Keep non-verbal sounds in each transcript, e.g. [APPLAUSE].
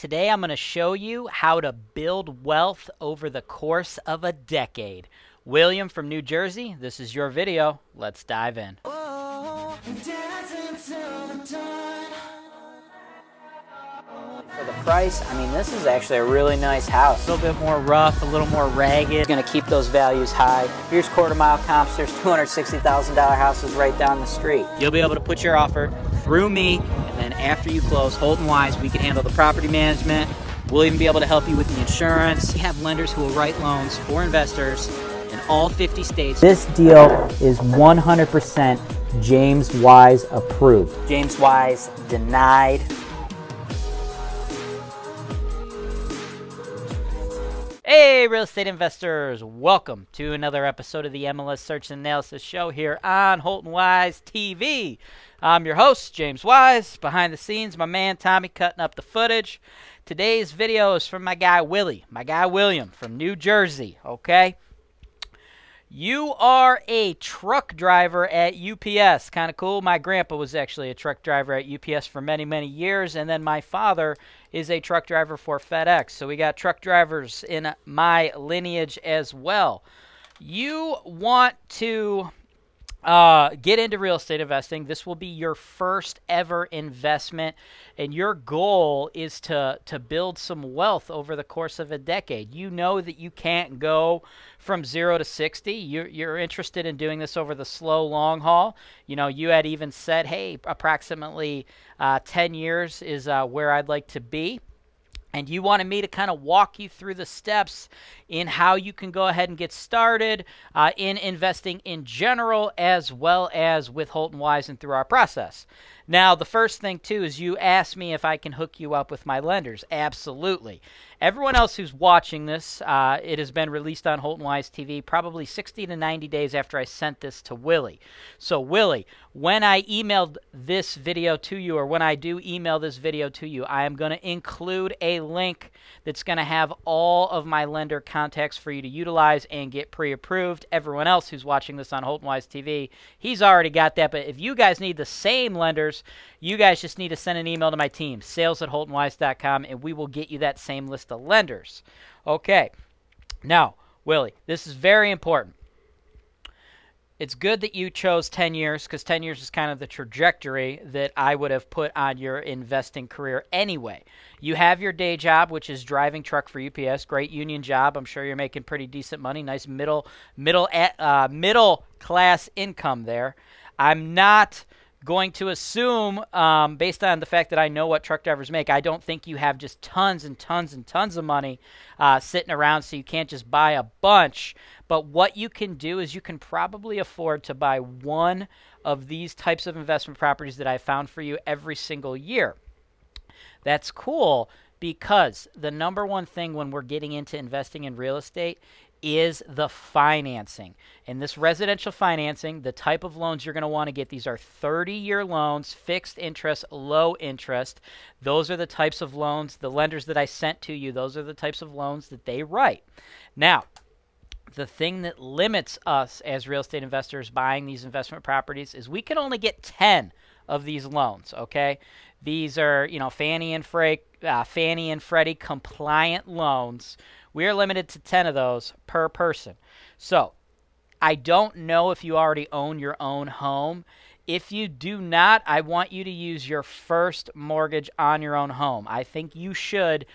Today I'm going to show you how to build wealth over the course of a decade. William from New Jersey, this is your video. Let's dive in. For the price, I mean, this is actually a really nice house. A little bit more rough, a little more ragged. It's gonna keep those values high. Here's quarter mile comps. There's $260,000 houses right down the street. You'll be able to put your offer through me then after you close, Holton Wise, we can handle the property management. We'll even be able to help you with the insurance. We have lenders who will write loans for investors in all 50 states. This deal is 100% James Wise approved. James Wise denied. Hey, real estate investors, welcome to another episode of the MLS Search and Analysis Show here on Holton Wise TV. I'm your host, James Wise. Behind the scenes, my man Tommy cutting up the footage. Today's video is from my guy Willy, my guy William from New Jersey, okay? You are a truck driver at UPS. Kind of cool. My grandpa was actually a truck driver at UPS for many, many years, and then my father is a truck driver for FedEx. So we got truck drivers in my lineage as well. You want to uh, get into real estate investing. This will be your first ever investment, and your goal is to to build some wealth over the course of a decade. You know that you can't go from zero to sixty. You're you're interested in doing this over the slow long haul. You know, you had even said, "Hey, approximately uh, ten years is uh, where I'd like to be." And you wanted me to kind of walk you through the steps in how you can go ahead and get started uh, in investing in general as well as with Holton Wise and through our process. Now, the first thing, too, is you asked me if I can hook you up with my lenders. Absolutely. Everyone else who's watching this, uh, it has been released on Holton Wise TV probably 60 to 90 days after I sent this to Willy. So, Willy, when I emailed this video to you, or when I do email this video to you, I am going to include a link that's going to have all of my lender contacts for you to utilize and get pre approved. Everyone else who's watching this on Holton Wise TV, he's already got that. But if you guys need the same lenders, you guys just need to send an email to my team, sales at holtonwise.com, and we will get you that same list of lenders. Okay. Now, Willy, this is very important. It's good that you chose 10 years because 10 years is kind of the trajectory that I would have put on your investing career anyway. You have your day job, which is driving truck for UPS. Great union job. I'm sure you're making pretty decent money. Nice middle middle uh, middle class income there. I'm not going to assume, um, based on the fact that I know what truck drivers make, I don't think you have just tons and tons and tons of money uh, sitting around, so you can't just buy a bunch. But what you can do is you can probably afford to buy one of these types of investment properties that I found for you every single year. That's cool because the number one thing when we're getting into investing in real estate is the financing. In this residential financing, the type of loans you're going to want to get, these are 30 year loans, fixed interest, low interest. Those are the types of loans, the lenders that I sent to you, those are the types of loans that they write. Now, the thing that limits us as real estate investors buying these investment properties is we can only get 10 of these loans, okay? These are, you know, Fannie and Freddie, uh, Fannie and Freddie compliant loans we are limited to 10 of those per person. So, I don't know if you already own your own home. If you do not, I want you to use your first mortgage on your own home. I think you should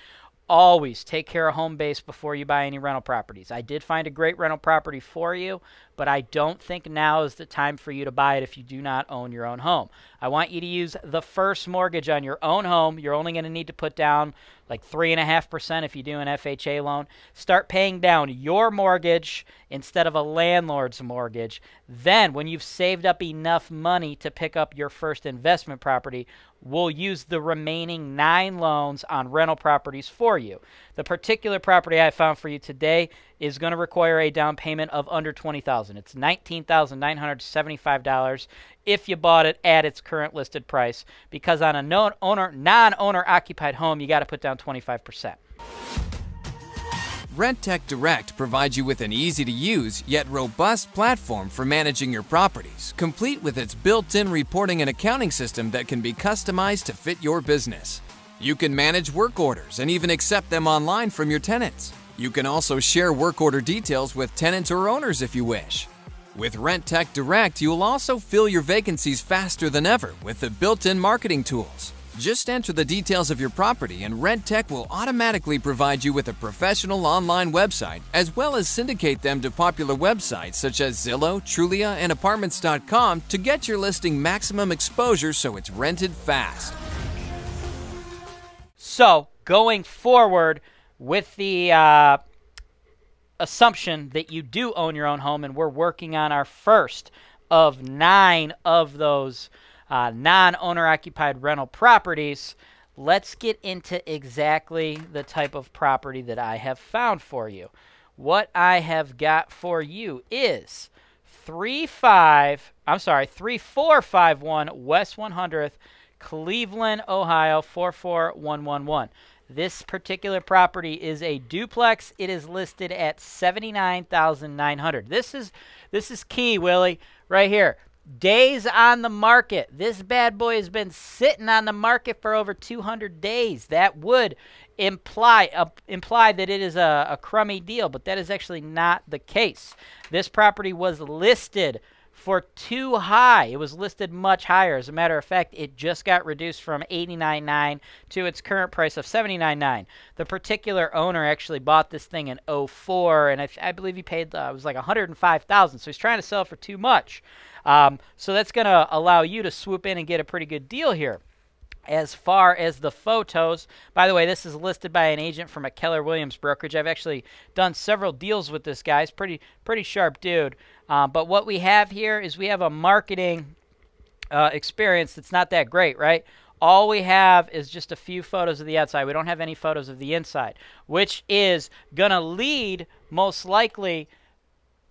always take care of home base before you buy any rental properties. I did find a great rental property for you, but I don't think now is the time for you to buy it if you do not own your own home. I want you to use the first mortgage on your own home. You're only going to need to put down like 3.5% if you do an FHA loan. Start paying down your mortgage instead of a landlord's mortgage. Then, when you've saved up enough money to pick up your first investment property, we'll use the remaining nine loans on rental properties for you. The particular property I found for you today is going to require a down payment of under 20000 It's $19,975 if you bought it at its current listed price because on a non-owner non-owner occupied home you got to put down 25%. Rentec Direct provides you with an easy to use yet robust platform for managing your properties, complete with its built in reporting and accounting system that can be customized to fit your business. You can manage work orders and even accept them online from your tenants. You can also share work order details with tenants or owners if you wish. With Rentec Direct, you will also fill your vacancies faster than ever with the built in marketing tools. Just enter the details of your property, and Rentec will automatically provide you with a professional online website, as well as syndicate them to popular websites such as Zillow, Trulia, and Apartments.com to get your listing maximum exposure so it's rented fast. So, going forward with the uh, assumption that you do own your own home, and we're working on our first of nine of those uh, non owner occupied rental properties, let's get into exactly the type of property that I have found for you. What I have got for you is 35, I'm sorry, 3451 West 100th, Cleveland, Ohio 44111. This particular property is a duplex. It is listed at 79,900. This is this is key, Willy, right here. Days on the market. This bad boy has been sitting on the market for over 200 days. That would imply uh, imply that it is a, a crummy deal, but that is actually not the case. This property was listed for too high. It was listed much higher. As a matter of fact, it just got reduced from 89.9 to its current price of 79.9. The particular owner actually bought this thing in 04, and I, I believe he paid uh, it was like 105,000. So he's trying to sell for too much. Um, so that's going to allow you to swoop in and get a pretty good deal here as far as the photos. By the way, this is listed by an agent from a Keller Williams brokerage. I've actually done several deals with this guy. He's pretty pretty sharp dude. Um, but what we have here is we have a marketing uh, experience that's not that great, right? All we have is just a few photos of the outside. We don't have any photos of the inside, which is going to lead most likely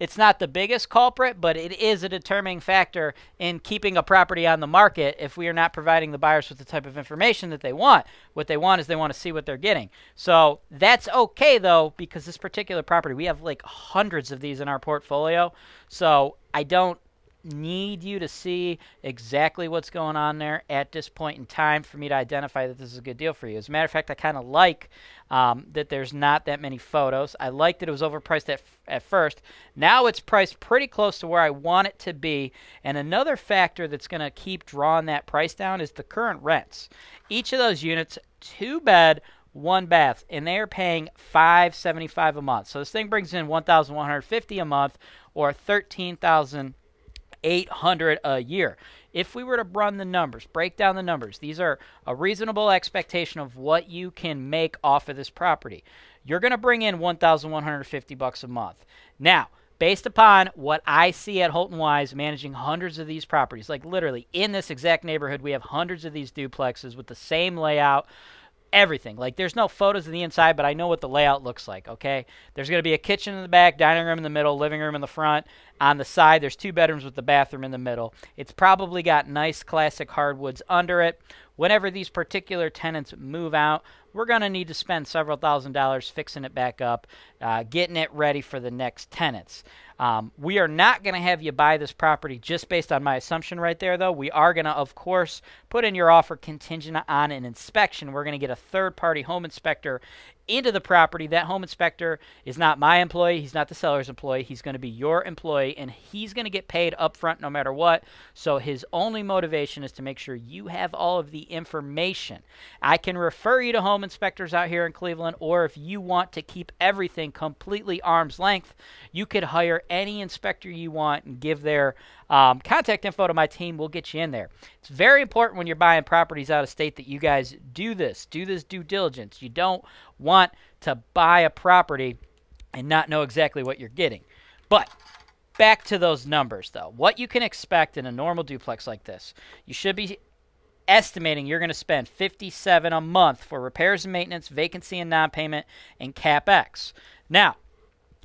it's not the biggest culprit, but it is a determining factor in keeping a property on the market if we are not providing the buyers with the type of information that they want. What they want is they want to see what they're getting. So that's okay, though, because this particular property, we have like hundreds of these in our portfolio. So I don't need you to see exactly what's going on there at this point in time for me to identify that this is a good deal for you. As a matter of fact, I kind of like um, that there's not that many photos. I like that it was overpriced at, at first. Now it's priced pretty close to where I want it to be. And another factor that's going to keep drawing that price down is the current rents. Each of those units, two bed, one bath, and they are paying five seventy five a month. So this thing brings in one thousand one hundred fifty a month, or thirteen thousand 800 a year. If we were to run the numbers, break down the numbers, these are a reasonable expectation of what you can make off of this property. You're going to bring in 1,150 bucks a month. Now, based upon what I see at Holton Wise managing hundreds of these properties, like literally in this exact neighborhood, we have hundreds of these duplexes with the same layout, everything. Like there's no photos of the inside, but I know what the layout looks like, okay? There's going to be a kitchen in the back, dining room in the middle, living room in the front. On the side, there's two bedrooms with the bathroom in the middle. It's probably got nice classic hardwoods under it. Whenever these particular tenants move out, we're going to need to spend several thousand dollars fixing it back up, uh, getting it ready for the next tenants. Um, we are not going to have you buy this property just based on my assumption right there, though. We are going to, of course, put in your offer contingent on an inspection. We're going to get a third party home inspector into the property. That home inspector is not my employee. He's not the seller's employee. He's going to be your employee, and he's going to get paid up front no matter what. So his only motivation is to make sure you have all of the information. I can refer you to home inspectors out here in Cleveland, or if you want to keep everything completely arm's length, you could hire any inspector you want and give their um, contact info to my team. We'll get you in there. It's very important when you're buying properties out of state that you guys do this. Do this due diligence. You don't want to buy a property and not know exactly what you're getting. But back to those numbers, though. What you can expect in a normal duplex like this, you should be estimating you're going to spend 57 a month for repairs and maintenance, vacancy and non-payment, and capex. Now,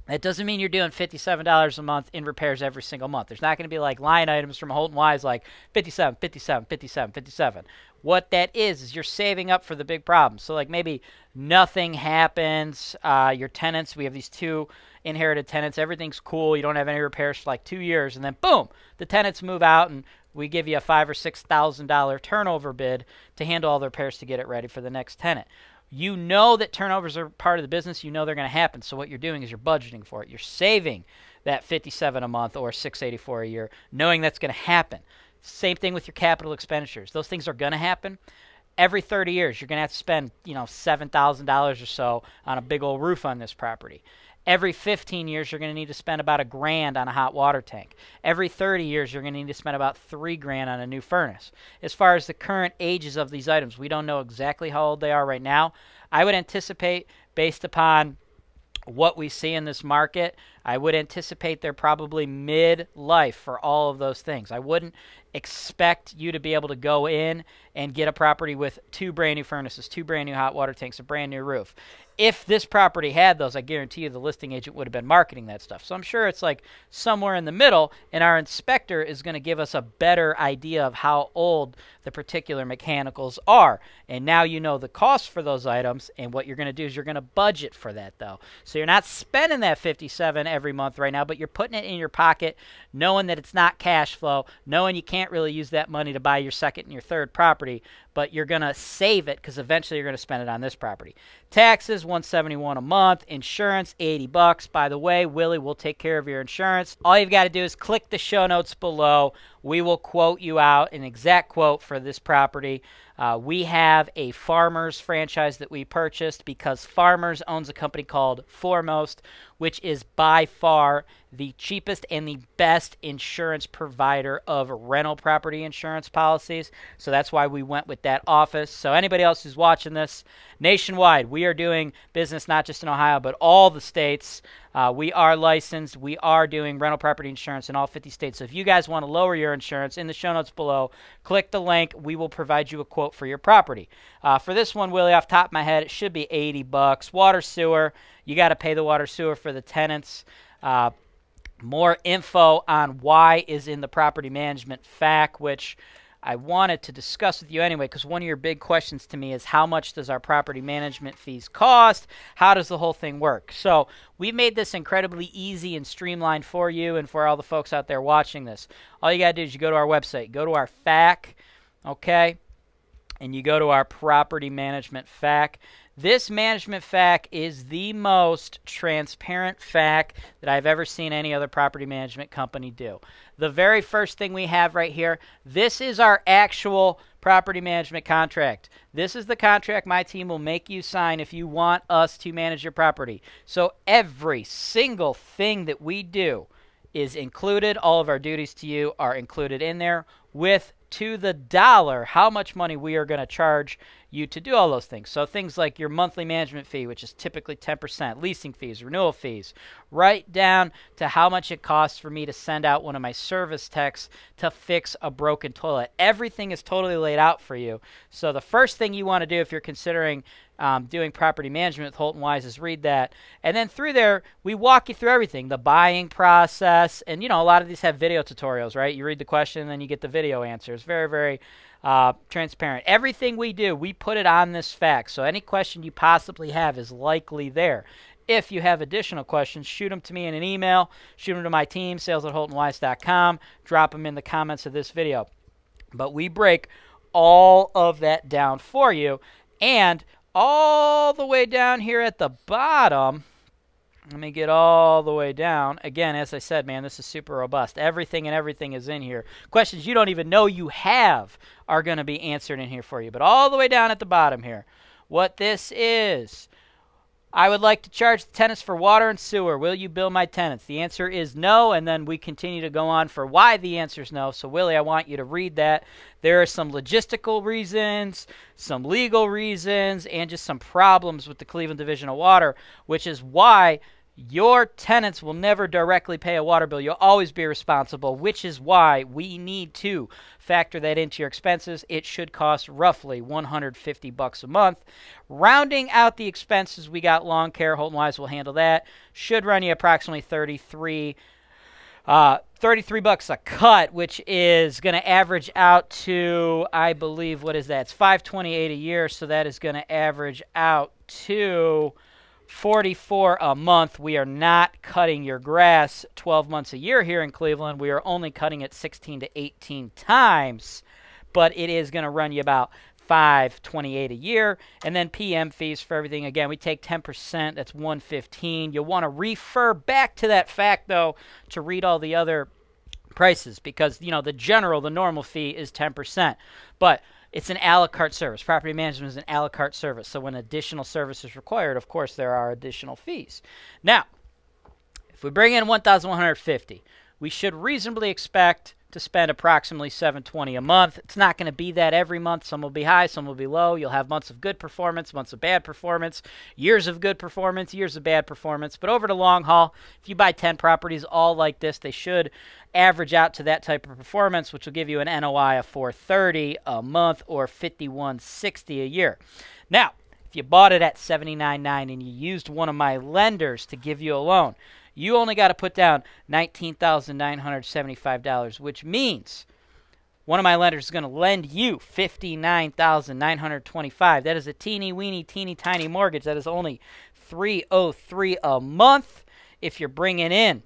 That doesn't mean you're doing $57 a month in repairs every single month. There's not going to be like line items from Holton Wise like 57, 57, 57, 57. What that is is you're saving up for the big problems. So like maybe nothing happens. Uh, your tenants, we have these two inherited tenants. Everything's cool. You don't have any repairs for like two years, and then boom, the tenants move out, and we give you a five or six thousand dollar turnover bid to handle all the repairs to get it ready for the next tenant you know that turnovers are part of the business. You know they're going to happen. So what you're doing is you're budgeting for it. You're saving that 57 a month or 684 a year, knowing that's going to happen. Same thing with your capital expenditures. Those things are going to happen. Every 30 years, you're going to have to spend, you know, $7,000 or so on a big old roof on this property. Every 15 years, you're going to need to spend about a grand on a hot water tank. Every 30 years, you're going to need to spend about three grand on a new furnace. As far as the current ages of these items, we don't know exactly how old they are right now. I would anticipate, based upon what we see in this market, I would anticipate they're probably mid life for all of those things. I wouldn't expect you to be able to go in and get a property with two brand new furnaces, two brand new hot water tanks, a brand new roof if this property had those, I guarantee you the listing agent would have been marketing that stuff. So I'm sure it's like somewhere in the middle, and our inspector is going to give us a better idea of how old the particular mechanicals are. And now you know the cost for those items, and what you're going to do is you're going to budget for that though. So you're not spending that 57 every month right now, but you're putting it in your pocket, knowing that it's not cash flow, knowing you can't really use that money to buy your second and your third property, but you're going to save it because eventually you're going to spend it on this property. Taxes 171 a month, insurance 80 bucks. By the way, Willie will take care of your insurance. All you've got to do is click the show notes below. We will quote you out an exact quote for this property. Uh, we have a Farmers franchise that we purchased because Farmers owns a company called Foremost, which is by far the cheapest and the best insurance provider of rental property insurance policies. So that's why we went with that office. So anybody else who's watching this nationwide, we are doing business not just in Ohio, but all the states. Uh, we are licensed. We are doing rental property insurance in all 50 states. So if you guys want to lower your insurance, in the show notes below, click the link. We will provide you a quote for your property. Uh, for this one, Willy, off top of my head, it should be 80 bucks. Water sewer, you got to pay the water sewer for the tenants. Uh, more info on why is in the property management FAQ, which I wanted to discuss with you anyway, because one of your big questions to me is how much does our property management fees cost? How does the whole thing work? So we've made this incredibly easy and streamlined for you and for all the folks out there watching this. All you got to do is you go to our website, go to our FAQ, okay, and you go to our property management FAQ. This management FAQ is the most transparent FAQ that I've ever seen any other property management company do. The very first thing we have right here, this is our actual property management contract. This is the contract my team will make you sign if you want us to manage your property. So every single thing that we do is included. All of our duties to you are included in there with to the dollar how much money we are going to charge you to do all those things. So things like your monthly management fee, which is typically 10%, leasing fees, renewal fees, right down to how much it costs for me to send out one of my service techs to fix a broken toilet. Everything is totally laid out for you. So the first thing you want to do if you're considering um, doing property management with Holton Wise is read that. And then through there, we walk you through everything the buying process. And, you know, a lot of these have video tutorials, right? You read the question and then you get the video answers. Very, very uh, transparent. Everything we do, we put it on this FAQ. So any question you possibly have is likely there. If you have additional questions, shoot them to me in an email, shoot them to my team, sales at holtonwise.com, drop them in the comments of this video. But we break all of that down for you. And all the way down here at the bottom, let me get all the way down. Again, as I said, man, this is super robust. Everything and everything is in here. Questions you don't even know you have are going to be answered in here for you. But all the way down at the bottom here, what this is I would like to charge the tenants for water and sewer. Will you bill my tenants? The answer is no, and then we continue to go on for why the answer is no. So, Willy, I want you to read that. There are some logistical reasons, some legal reasons, and just some problems with the Cleveland Division of Water, which is why your tenants will never directly pay a water bill. You'll always be responsible, which is why we need to factor that into your expenses. It should cost roughly 150 bucks a month. Rounding out the expenses, we got lawn care. Holton Wise will handle that. Should run you approximately 33 uh, 33 bucks a cut, which is going to average out to, I believe, what is that? It's 528 a year, so that is going to average out to 44 a month. We are not cutting your grass 12 months a year here in Cleveland. We are only cutting it 16 to 18 times, but it is going to run you about 528 a year. And then PM fees for everything. Again we take 10% that's 115 you'll want to refer back to that FAQ though to read all the other prices because you know the general the normal fee is 10% but it's an a la carte service. Property management is an a la carte service. So when additional service is required, of course, there are additional fees. Now, if we bring in 1,150, we should reasonably expect to spend approximately 720 a month. It's not going to be that every month. Some will be high, some will be low. You'll have months of good performance, months of bad performance, years of good performance, years of bad performance. But over the long haul, if you buy 10 properties all like this, they should average out to that type of performance, which will give you an NOI of 430 a month or 5160 a year. Now, if you bought it at 79.9 and you used one of my lenders to give you a loan, you only got to put down $19,975, which means one of my lenders is going to lend you $59,925. That is a teeny weeny teeny tiny mortgage. That is only 303 a month. If you're bringing in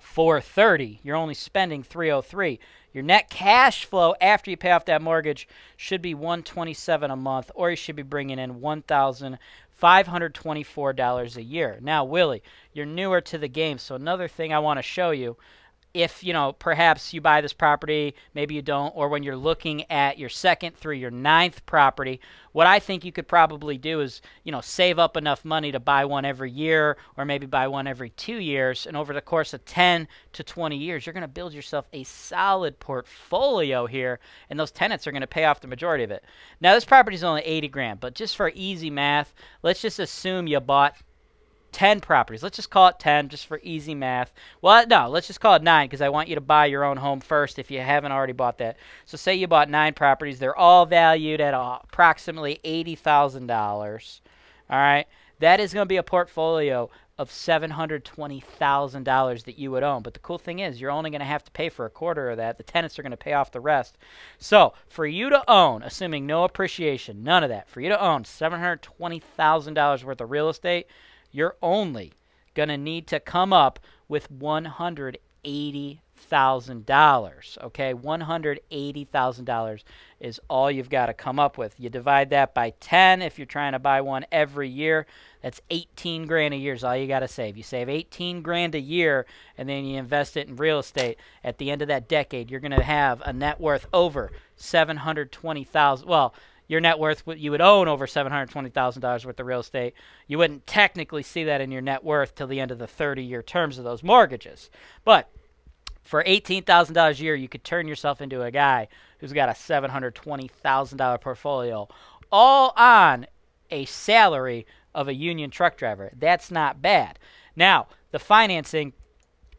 430, you're only spending 303. Your net cash flow after you pay off that mortgage should be 127 a month or you should be bringing in 1000 $524 a year. Now, Willy, you're newer to the game, so another thing I want to show you if you know perhaps you buy this property maybe you don't or when you're looking at your second through your ninth property what i think you could probably do is you know save up enough money to buy one every year or maybe buy one every two years. And over the course of 10 to 20 years you're going to build yourself a solid portfolio here and those tenants are going to pay off the majority of it. Now this property is only 80 grand but just for easy math let's just assume you bought 10 properties. Let's just call it 10 just for easy math. Well, no, let's just call it 9 because I want you to buy your own home first if you haven't already bought that. So say you bought 9 properties. They're all valued at approximately $80,000. All right? That is going to be a portfolio of $720,000 that you would own. But the cool thing is, you're only going to have to pay for a quarter of that. The tenants are going to pay off the rest. So, for you to own, assuming no appreciation, none of that, for you to own $720,000 worth of real estate, you're only going to need to come up with $180,000. Okay, $180,000 is all you've got to come up with. You divide that by 10 if you're trying to buy one every year. That's 18 grand a year is all you got to save. You save 18 grand a year and then you invest it in real estate. At the end of that decade, you're going to have a net worth over 720,000. Well, your net worth you would own over $720,000 worth of real estate. You wouldn't technically see that in your net worth till the end of the 30-year terms of those mortgages. But for $18,000 a year, you could turn yourself into a guy who's got a $720,000 portfolio all on a salary of a union truck driver. That's not bad. Now, the financing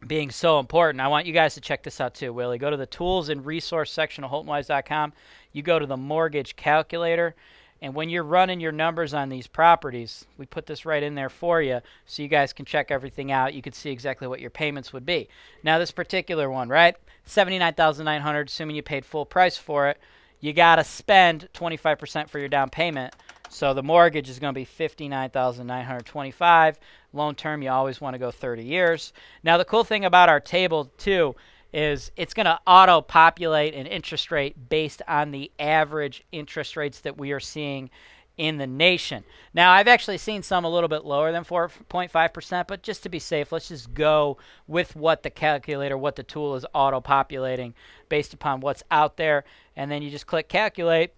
being so important, I want you guys to check this out too, Willy. Go to the tools and resource section of HoltonWise.com you go to the mortgage calculator. And when you're running your numbers on these properties, we put this right in there for you so you guys can check everything out. You can see exactly what your payments would be. Now, this particular one, right? 79900 assuming you paid full price for it. You got to spend 25% for your down payment. So the mortgage is going to be 59925 Loan term, you always want to go 30 years. Now, the cool thing about our table, too, is it's going to auto populate an interest rate based on the average interest rates that we are seeing in the nation. Now, I've actually seen some a little bit lower than 4.5%, but just to be safe, let's just go with what the calculator, what the tool is auto populating based upon what's out there. And then you just click calculate,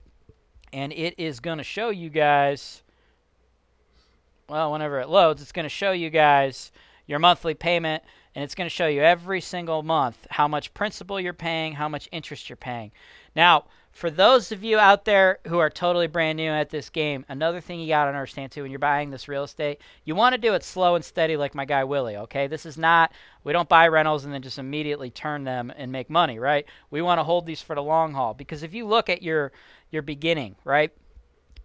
and it is going to show you guys, well, whenever it loads, it's going to show you guys your monthly payment and it's going to show you every single month how much principal you're paying, how much interest you're paying. Now, for those of you out there who are totally brand new at this game, another thing you got to understand too when you're buying this real estate, you want to do it slow and steady like my guy Willy, okay? This is not, we don't buy rentals and then just immediately turn them and make money, right? We want to hold these for the long haul because if you look at your your beginning, right?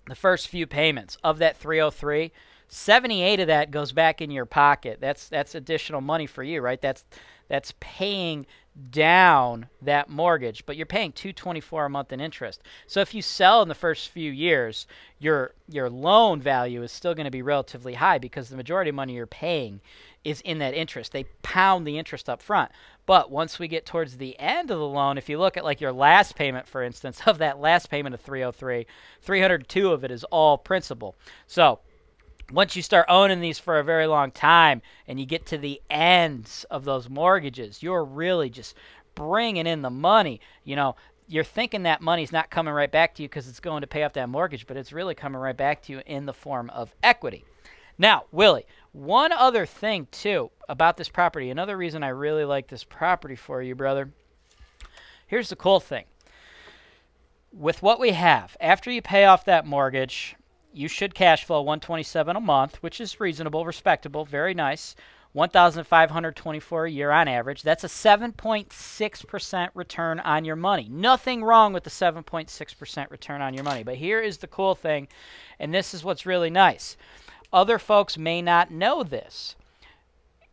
The first few payments of that 303, 78 of that goes back in your pocket. That's that's additional money for you, right? That's that's paying down that mortgage, but you're paying 224 a month in interest. So if you sell in the first few years, your your loan value is still going to be relatively high because the majority of money you're paying is in that interest. They pound the interest up front. But once we get towards the end of the loan, if you look at like your last payment for instance, [LAUGHS] of that last payment of 303, 302 of it is all principal. So, once you start owning these for a very long time and you get to the ends of those mortgages, you're really just bringing in the money. You know, you're thinking that money's not coming right back to you because it's going to pay off that mortgage, but it's really coming right back to you in the form of equity. Now, Willy, one other thing too about this property, another reason I really like this property for you, brother. Here's the cool thing. With what we have, after you pay off that mortgage, you should cash flow 127 a month, which is reasonable, respectable, very nice. 1,524 a year on average. That's a 7.6% return on your money. Nothing wrong with the 7.6% return on your money. But here is the cool thing, and this is what's really nice. Other folks may not know this.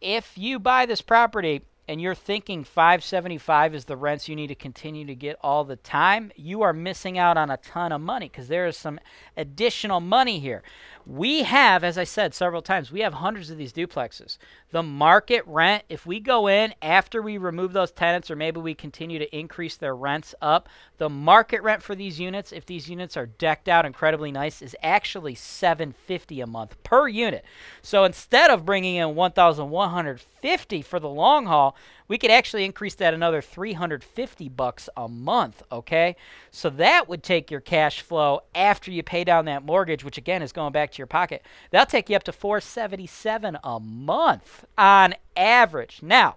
If you buy this property and you're thinking 575 is the rents you need to continue to get all the time, you are missing out on a ton of money because there is some additional money here. We have, as I said several times, we have hundreds of these duplexes. The market rent, if we go in after we remove those tenants or maybe we continue to increase their rents up, the market rent for these units, if these units are decked out incredibly nice, is actually 750 a month per unit. So instead of bringing in 1150 for the long haul, we could actually increase that another 350 bucks a month, okay? So that would take your cash flow after you pay down that mortgage, which again is going back to your pocket. That'll take you up to 477 a month on average. Now,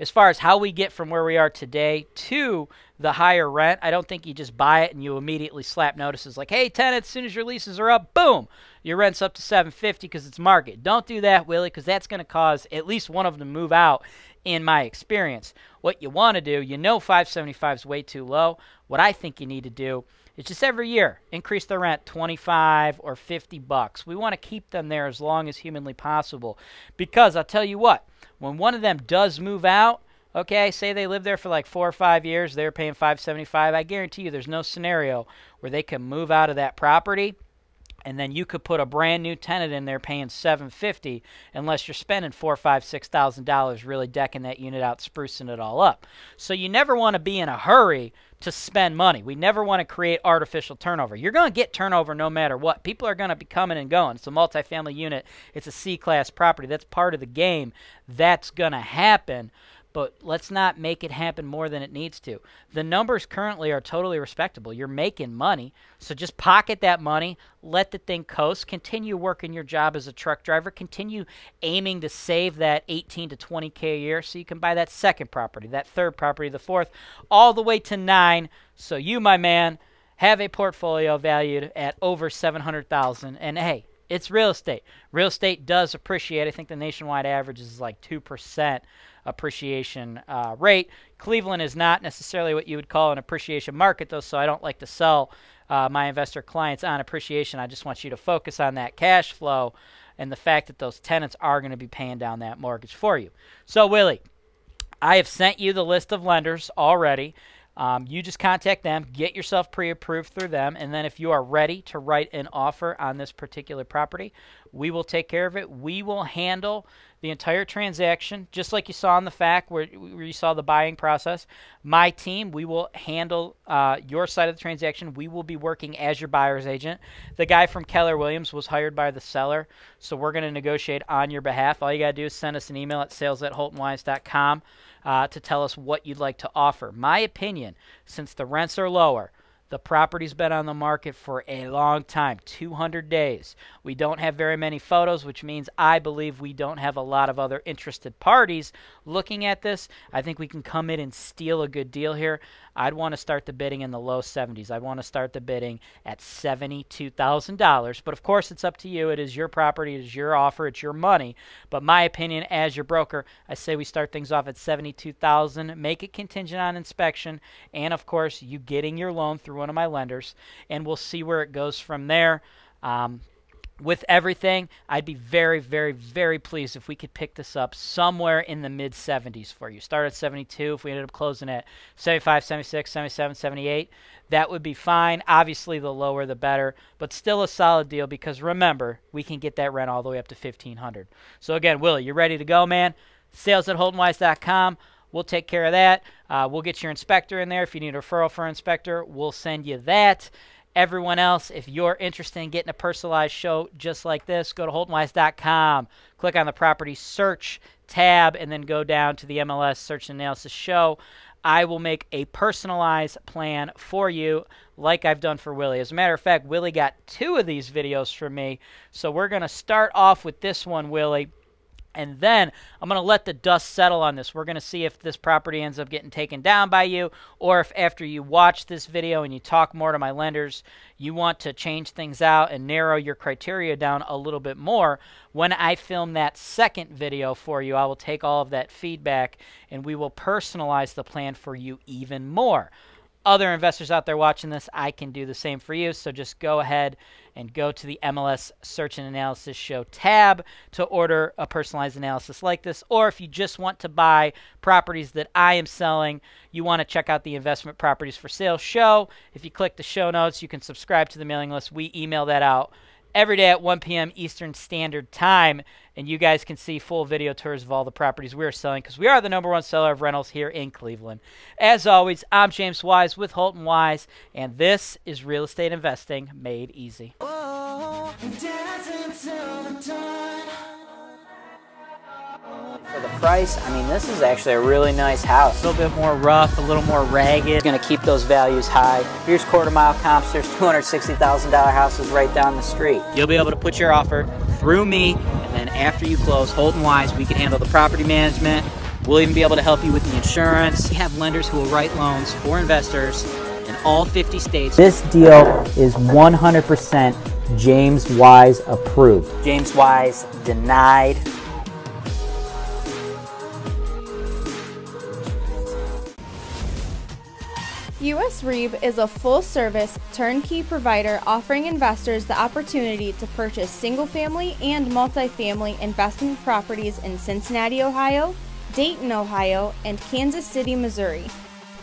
as far as how we get from where we are today to the higher rent, I don't think you just buy it and you immediately slap notices like, "Hey, tenant, as soon as your leases are up, boom, your rent's up to 750 because it's market." Don't do that, Willy, because that's going to cause at least one of them to move out in my experience. What you want to do, you know 575 is way too low. What I think you need to do is just every year increase the rent 25 or 50 bucks. We want to keep them there as long as humanly possible because I'll tell you what, when one of them does move out, okay, say they live there for like 4 or 5 years, they're paying 575, I guarantee you there's no scenario where they can move out of that property and then you could put a brand new tenant in there paying 750 unless you're spending four five six thousand dollars really decking that unit out sprucing it all up. So you never want to be in a hurry to spend money. We never want to create artificial turnover. You're going to get turnover no matter what. People are going to be coming and going. It's a multifamily unit. It's a c class property. That's part of the game. That's going to happen but let's not make it happen more than it needs to. The numbers currently are totally respectable. You're making money, so just pocket that money, let the thing coast, continue working your job as a truck driver, continue aiming to save that 18 to 20k a year so you can buy that second property, that third property, the fourth, all the way to 9 so you my man have a portfolio valued at over 700,000 and hey, it's real estate. Real estate does appreciate. I think the nationwide average is like 2% appreciation uh, rate. Cleveland is not necessarily what you would call an appreciation market, though, so I don't like to sell uh, my investor clients on appreciation. I just want you to focus on that cash flow and the fact that those tenants are going to be paying down that mortgage for you. So, Willy, I have sent you the list of lenders already. Um, you just contact them, get yourself pre approved through them, and then if you are ready to write an offer on this particular property, we will take care of it. We will handle the entire transaction, just like you saw in the FAQ where, where you saw the buying process. My team, we will handle uh, your side of the transaction. We will be working as your buyer's agent. The guy from Keller Williams was hired by the seller, so we're going to negotiate on your behalf. All you got to do is send us an email at sales at holtonwise.com uh, to tell us what you'd like to offer. My opinion, since the rents are lower, The property's been on the market for a long time 200 days. We don't have very many photos, which means I believe we don't have a lot of other interested parties looking at this. I think we can come in and steal a good deal here. I'd want to start the bidding in the low 70s. I'd want to start the bidding at $72,000. But of course, it's up to you. It is your property, it is your offer, it's your money. But my opinion as your broker, I say we start things off at 72,000, make it contingent on inspection, and of course, you getting your loan through one of my lenders, and we'll see where it goes from there. Um, with everything, I'd be very, very, very pleased if we could pick this up somewhere in the mid 70s for you. Start at 72. If we ended up closing at 75, 76, 77, 78, that would be fine. Obviously, the lower the better, but still a solid deal because remember, we can get that rent all the way up to 1500 So, again, Willy, you ready to go, man? Sales at HoltonWise.com. We'll take care of that. Uh, we'll get your inspector in there. If you need a referral for an inspector, we'll send you that. Everyone else, if you're interested in getting a personalized show just like this, go to HoltonWise.com, click on the property search tab, and then go down to the MLS search and analysis show. I will make a personalized plan for you, like I've done for Willy. As a matter of fact, Willy got two of these videos from me. So we're going to start off with this one, Willy. And then I'm going to let the dust settle on this. We're going to see if this property ends up getting taken down by you or if after you watch this video and you talk more to my lenders, you want to change things out and narrow your criteria down a little bit more. When I film that second video for you, I will take all of that feedback and we will personalize the plan for you even more other investors out there watching this, I can do the same for you. So just go ahead and go to the MLS Search and Analysis Show tab to order a personalized analysis like this. Or if you just want to buy properties that I am selling, you want to check out the Investment Properties for Sale show. If you click the show notes, you can subscribe to the mailing list. We email that out every day at 1 p.m. Eastern Standard Time. And you guys can see full video tours of all the properties we are selling because we are the number one seller of rentals here in Cleveland. As always, I'm James Wise with Holton Wise, and this is Real Estate Investing Made Easy. Price, I mean, this is actually a really nice house. A little bit more rough, a little more ragged. It's Gonna keep those values high. Here's quarter mile comps. There's $260,000 houses right down the street. You'll be able to put your offer through me, and then after you close, Holton Wise, we can handle the property management. We'll even be able to help you with the insurance. We have lenders who will write loans for investors in all 50 states. This deal is 100% James Wise approved. James Wise denied USREEB is a full service, turnkey provider offering investors the opportunity to purchase single family and multifamily investment properties in Cincinnati, Ohio, Dayton, Ohio, and Kansas City, Missouri.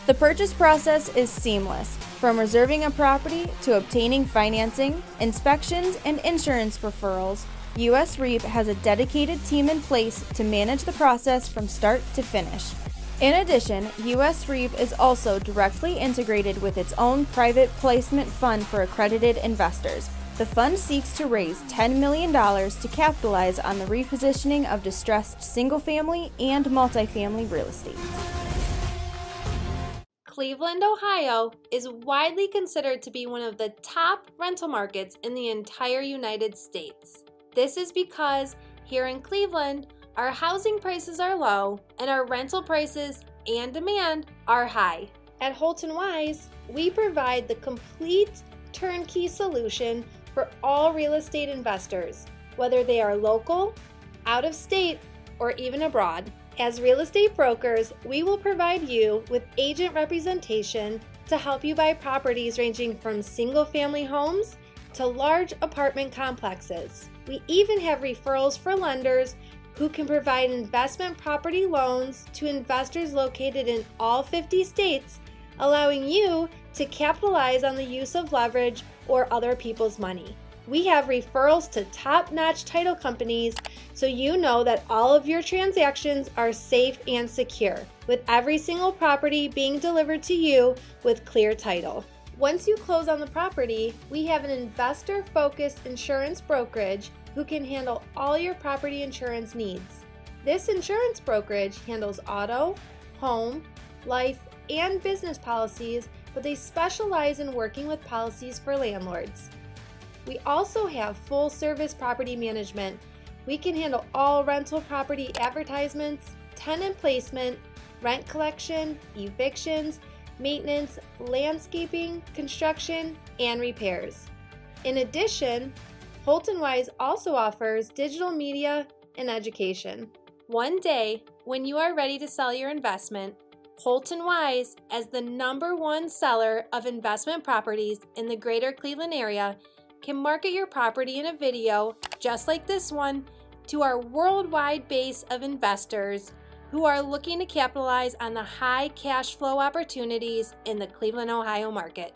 The purchase process is seamless, from reserving a property to obtaining financing, inspections, and insurance referrals. USREEB has a dedicated team in place to manage the process from start to finish. In addition, USREEB is also directly integrated with its own private placement fund for accredited investors. The fund seeks to raise $10 million to capitalize on the repositioning of distressed single family and multifamily real estate. Cleveland, Ohio is widely considered to be one of the top rental markets in the entire United States. This is because here in Cleveland, our housing prices are low and our rental prices and demand are high. At Holton Wise, we provide the complete turnkey solution for all real estate investors, whether they are local, out of state, or even abroad. As real estate brokers, we will provide you with agent representation to help you buy properties ranging from single family homes to large apartment complexes. We even have referrals for lenders who can provide investment property loans to investors located in all 50 states, allowing you to capitalize on the use of leverage or other people's money. We have referrals to top notch title companies so you know that all of your transactions are safe and secure, with every single property being delivered to you with clear title. Once you close on the property, we have an investor focused insurance brokerage who can handle all your property insurance needs. This insurance brokerage handles auto, home, life, and business policies but they specialize in working with policies for landlords. We also have full service property management. We can handle all rental property advertisements, tenant placement, rent collection, evictions, maintenance, landscaping, construction, and repairs. In addition, Holton Wise also offers digital media and education. One day, when you are ready to sell your investment, Holton Wise, as the number one seller of investment properties in the greater Cleveland area, can market your property in a video just like this one to our worldwide base of investors who are looking to capitalize on the high cash flow opportunities in the Cleveland, Ohio market.